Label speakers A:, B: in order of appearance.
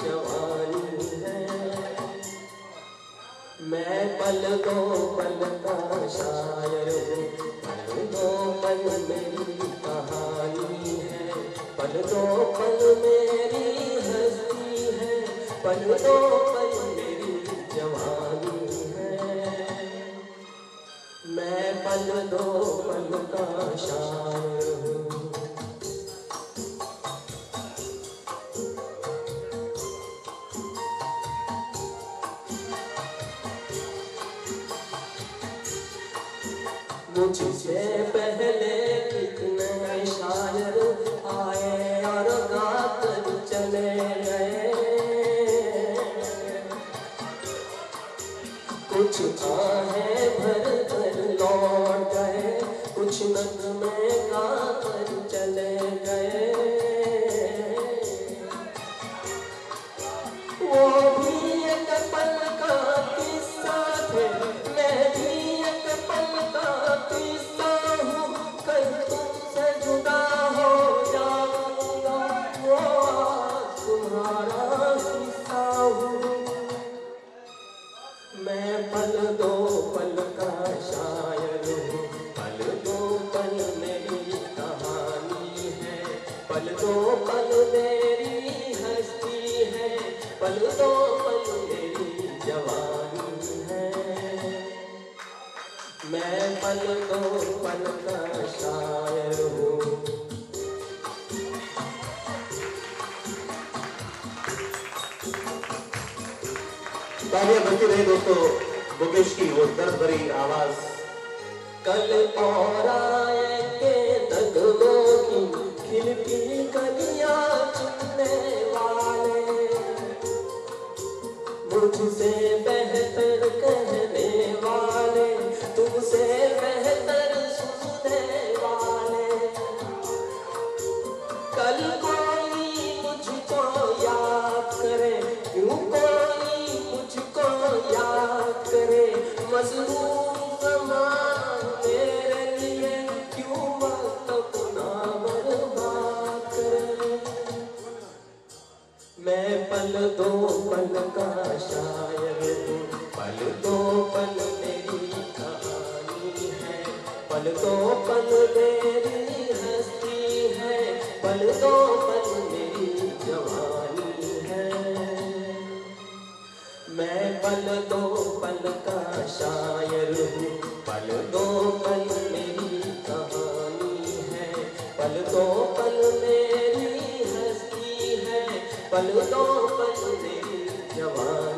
A: जवानी है मैं पल दो पल का शायर मेरी कहानी है पल दो पल मेरी है पल दो पल मेरी जवानी है मैं पल दो पल का मुझसे पहले कितने शायर आए और गाकर चले गए? कुछ आहे भर कर पल दो पल मेरी हस्ती है, पल दो पल मेरी जवानी है। मैं पल दो पल का शायर हूँ।
B: तालियाँ बजती रही दोस्तों, मुकेश की वो दर्द भरी आवाज़।
A: कल और मुझसे बेहतर कहने वाले तुमसे बेहतर सुनने वाले। कल कोई मुझको याद करे, क्यों कोई मुझको याद करे? करे? मैं पल दो पल का पल दो पल मेरी कहानी है। पल दो पल मेरी हस्ती है। पल दो पल मेरी जवानी है। मैं पल दो पल का शायर हूँ। पल दो पल मेरी कहानी है। पल दो पल मेरी हस्ती है। पल दो पल मेरी जवानी